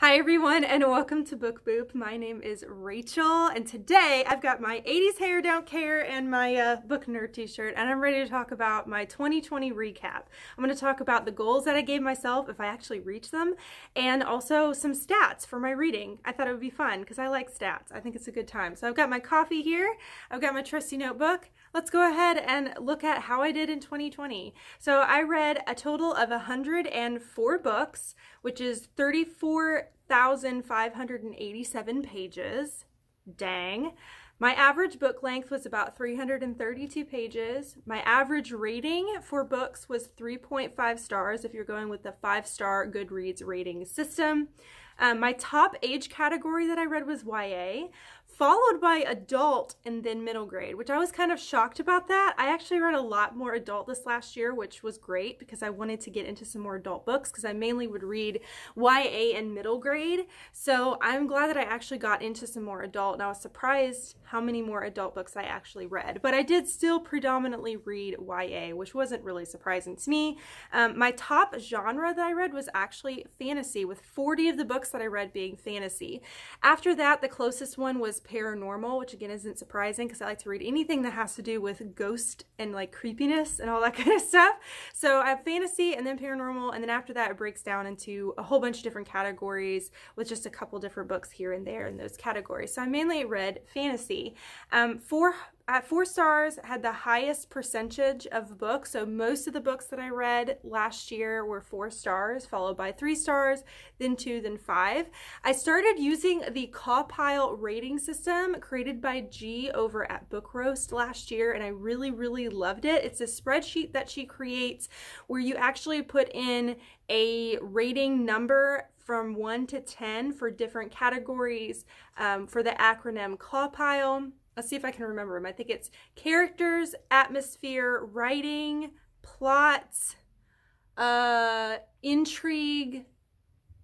Hi everyone and welcome to Book Boop. My name is Rachel and today I've got my 80s hair don't care and my uh, book nerd t-shirt and I'm ready to talk about my 2020 recap. I'm going to talk about the goals that I gave myself if I actually reach them and also some stats for my reading. I thought it would be fun because I like stats. I think it's a good time. So I've got my coffee here. I've got my trusty notebook. Let's go ahead and look at how I did in 2020. So I read a total of 104 books which is 34,587 pages. Dang. My average book length was about 332 pages. My average rating for books was 3.5 stars if you're going with the five star Goodreads rating system. Um, my top age category that I read was YA, followed by adult and then middle grade, which I was kind of shocked about that. I actually read a lot more adult this last year, which was great because I wanted to get into some more adult books because I mainly would read YA and middle grade. So I'm glad that I actually got into some more adult and I was surprised how many more adult books I actually read. But I did still predominantly read YA, which wasn't really surprising to me. Um, my top genre that I read was actually fantasy, with 40 of the books books that I read being fantasy. After that, the closest one was paranormal, which again isn't surprising because I like to read anything that has to do with ghost and like creepiness and all that kind of stuff. So I have fantasy and then paranormal, and then after that, it breaks down into a whole bunch of different categories with just a couple different books here and there in those categories. So I mainly read fantasy. Um, for at four stars had the highest percentage of books. So most of the books that i read last year were four stars followed by three stars then two then five. I started using the Cawpile rating system created by g over at book roast last year and i really really loved it. It's a spreadsheet that she creates where you actually put in a rating number from 1 to 10 for different categories um, for the acronym Cawpile Let's see if I can remember them. I think it's characters, atmosphere, writing, plots, uh, intrigue.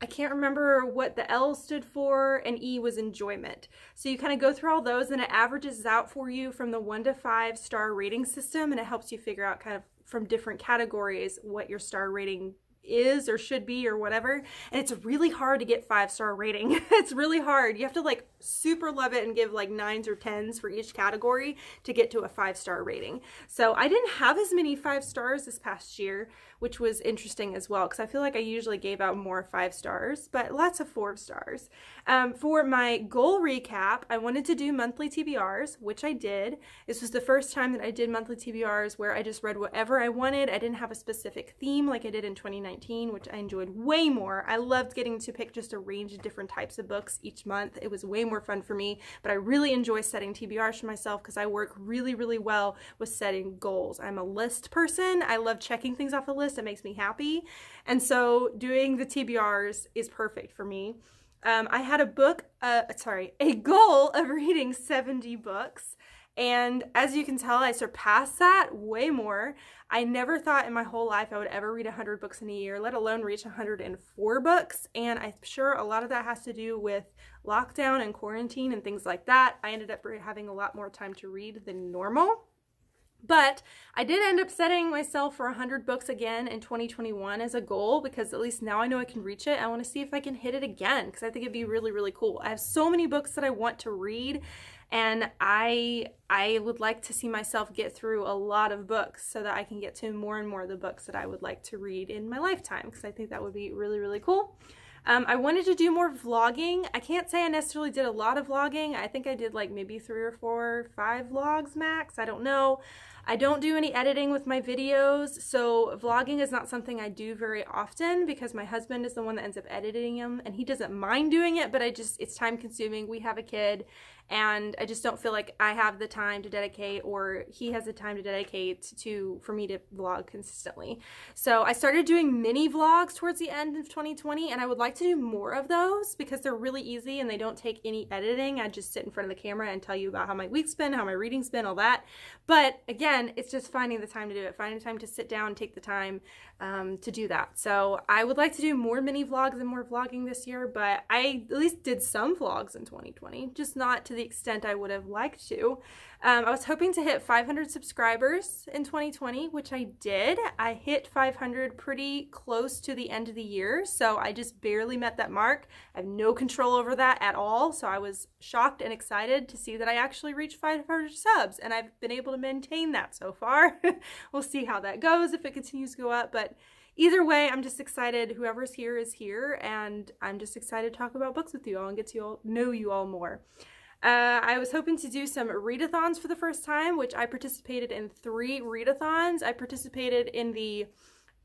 I can't remember what the L stood for, and E was enjoyment. So you kind of go through all those, and it averages out for you from the one to five star rating system, and it helps you figure out kind of from different categories what your star rating is or should be or whatever. And it's really hard to get five star rating. it's really hard. You have to like super love it and give like nines or tens for each category to get to a five star rating. So I didn't have as many five stars this past year, which was interesting as well because I feel like I usually gave out more five stars, but lots of four stars. Um, for my goal recap, I wanted to do monthly TBRs, which I did. This was the first time that I did monthly TBRs where I just read whatever I wanted. I didn't have a specific theme like I did in 2019, which I enjoyed way more. I loved getting to pick just a range of different types of books each month. It was way more fun for me, but I really enjoy setting TBRs for myself because I work really, really well with setting goals. I'm a list person. I love checking things off a list. It makes me happy. And so doing the TBRs is perfect for me. Um, I had a book, uh, sorry, a goal of reading 70 books. And as you can tell, I surpassed that way more. I never thought in my whole life I would ever read 100 books in a year, let alone reach 104 books. And I'm sure a lot of that has to do with lockdown and quarantine and things like that. I ended up having a lot more time to read than normal. But I did end up setting myself for 100 books again in 2021 as a goal because at least now I know I can reach it. I want to see if I can hit it again because I think it'd be really, really cool. I have so many books that I want to read and I I would like to see myself get through a lot of books so that I can get to more and more of the books that I would like to read in my lifetime because I think that would be really, really cool. Um, I wanted to do more vlogging. I can't say I necessarily did a lot of vlogging. I think I did like maybe three or four, five vlogs max. I don't know. I don't do any editing with my videos, so vlogging is not something I do very often because my husband is the one that ends up editing them and he doesn't mind doing it, but I just, it's time consuming. We have a kid and I just don't feel like I have the time to dedicate or he has the time to dedicate to for me to vlog consistently. So I started doing mini vlogs towards the end of 2020 and I would like to do more of those because they're really easy and they don't take any editing. I just sit in front of the camera and tell you about how my week's been, how my reading's been, all that. But again, it's just finding the time to do it, finding the time to sit down, take the time um, to do that. So I would like to do more mini vlogs and more vlogging this year, but I at least did some vlogs in 2020, just not to the extent I would have liked to. Um, I was hoping to hit 500 subscribers in 2020, which I did. I hit 500 pretty close to the end of the year, so I just barely met that mark. I have no control over that at all, so I was shocked and excited to see that I actually reached 500 subs, and I've been able to maintain that so far. we'll see how that goes if it continues to go up, but either way, I'm just excited. Whoever's here is here, and I'm just excited to talk about books with you all and get to you all, know you all more. Uh, I was hoping to do some readathons for the first time, which I participated in three readathons. I participated in the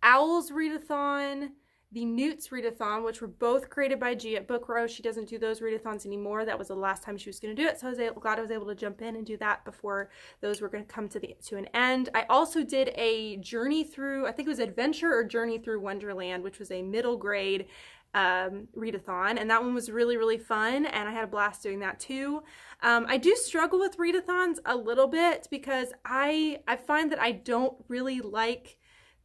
Owls readathon, the Newts readathon, which were both created by G at Book Roast. She doesn't do those readathons anymore. That was the last time she was going to do it, so I was able, glad I was able to jump in and do that before those were going to come to the to an end. I also did a journey through, I think it was Adventure or Journey Through Wonderland, which was a middle grade um, readathon, and that one was really, really fun, and I had a blast doing that too. Um, I do struggle with readathons a little bit because I I find that I don't really like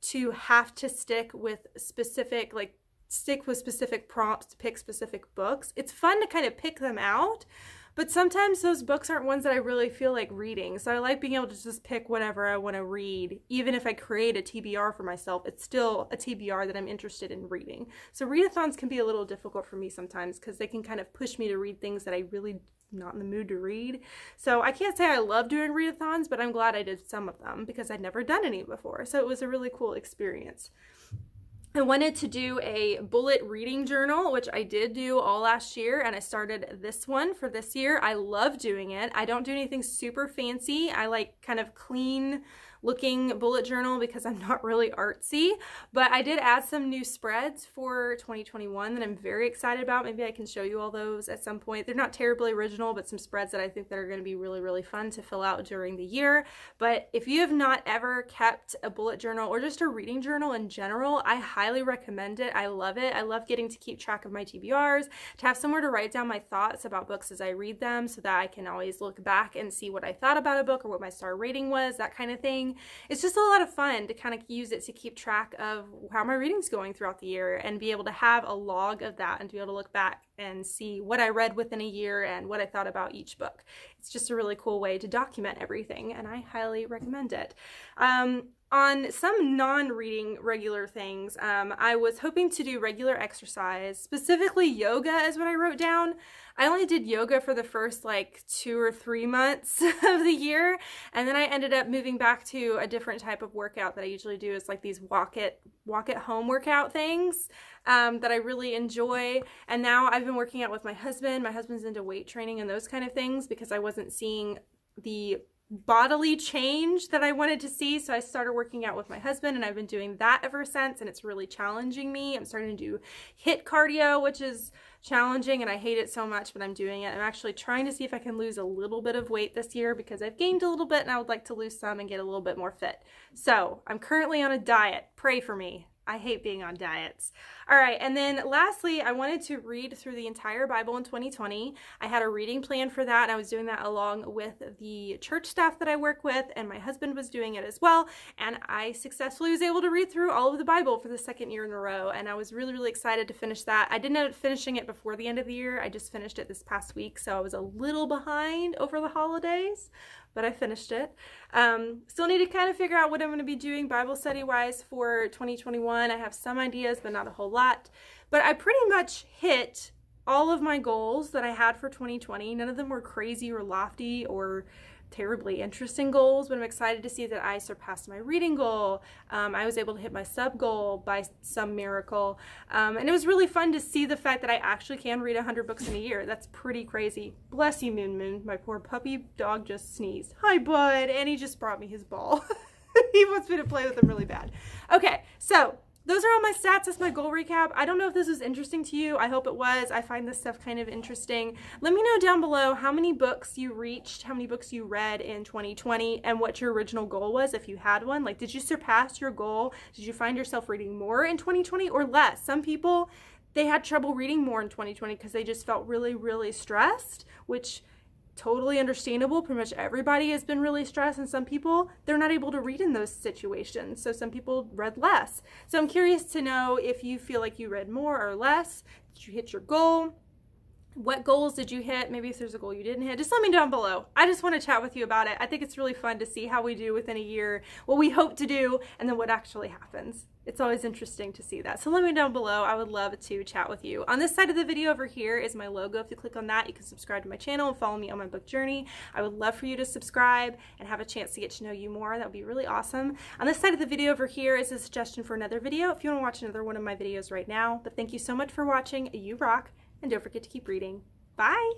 to have to stick with specific like stick with specific prompts to pick specific books. It's fun to kind of pick them out, but sometimes those books aren't ones that I really feel like reading. So I like being able to just pick whatever I want to read. Even if I create a TBR for myself, it's still a TBR that I'm interested in reading. So readathons can be a little difficult for me sometimes because they can kind of push me to read things that I really not in the mood to read. So I can't say I love doing readathons, but I'm glad I did some of them because I'd never done any before. So it was a really cool experience. I wanted to do a bullet reading journal, which I did do all last year, and I started this one for this year. I love doing it. I don't do anything super fancy. I like kind of clean looking bullet journal because I'm not really artsy, but I did add some new spreads for 2021 that I'm very excited about. Maybe I can show you all those at some point. They're not terribly original, but some spreads that I think that are going to be really, really fun to fill out during the year. But if you have not ever kept a bullet journal or just a reading journal in general, I highly recommend it. I love it. I love getting to keep track of my TBRs, to have somewhere to write down my thoughts about books as I read them so that I can always look back and see what I thought about a book or what my star rating was, that kind of thing it's just a lot of fun to kind of use it to keep track of how my reading's going throughout the year and be able to have a log of that and to be able to look back and see what I read within a year and what I thought about each book. It's just a really cool way to document everything and I highly recommend it. Um, on some non-reading regular things, um, I was hoping to do regular exercise, specifically yoga is what I wrote down. I only did yoga for the first like two or three months of the year, and then I ended up moving back to a different type of workout that I usually do. is like these walk it walk at home workout things um, that I really enjoy. And now I've been working out with my husband. My husband's into weight training and those kind of things because I wasn't seeing the bodily change that I wanted to see. So I started working out with my husband and I've been doing that ever since and it's really challenging me. I'm starting to do HIIT cardio, which is challenging and I hate it so much, but I'm doing it. I'm actually trying to see if I can lose a little bit of weight this year because I've gained a little bit and I would like to lose some and get a little bit more fit. So I'm currently on a diet. Pray for me. I hate being on diets. All right, and then lastly, I wanted to read through the entire Bible in 2020. I had a reading plan for that, and I was doing that along with the church staff that I work with, and my husband was doing it as well. And I successfully was able to read through all of the Bible for the second year in a row, and I was really, really excited to finish that. I didn't end up finishing it before the end of the year. I just finished it this past week, so I was a little behind over the holidays, but I finished it. Um, still need to kind of figure out what I'm going to be doing Bible study wise for 2021. I have some ideas, but not a whole lot. But I pretty much hit all of my goals that I had for 2020. None of them were crazy or lofty or terribly interesting goals, but I'm excited to see that I surpassed my reading goal. Um, I was able to hit my sub goal by some miracle. Um, and it was really fun to see the fact that I actually can read 100 books in a year. That's pretty crazy. Bless you, Moon Moon. My poor puppy dog just sneezed. Hi, bud. And he just brought me his ball. he wants me to play with him really bad. Okay, so those are all my stats. That's my goal recap. I don't know if this was interesting to you. I hope it was. I find this stuff kind of interesting. Let me know down below how many books you reached, how many books you read in 2020, and what your original goal was if you had one. Like, did you surpass your goal? Did you find yourself reading more in 2020 or less? Some people, they had trouble reading more in 2020 because they just felt really, really stressed, which totally understandable. Pretty much everybody has been really stressed, and some people, they're not able to read in those situations. So some people read less. So I'm curious to know if you feel like you read more or less. Did you hit your goal? What goals did you hit? Maybe if there's a goal you didn't hit, just let me down below. I just want to chat with you about it. I think it's really fun to see how we do within a year, what we hope to do, and then what actually happens. It's always interesting to see that. So let me down below. I would love to chat with you. On this side of the video over here is my logo. If you click on that, you can subscribe to my channel and follow me on my book journey. I would love for you to subscribe and have a chance to get to know you more. That would be really awesome. On this side of the video over here is a suggestion for another video if you want to watch another one of my videos right now. But thank you so much for watching. You rock. And don't forget to keep reading. Bye!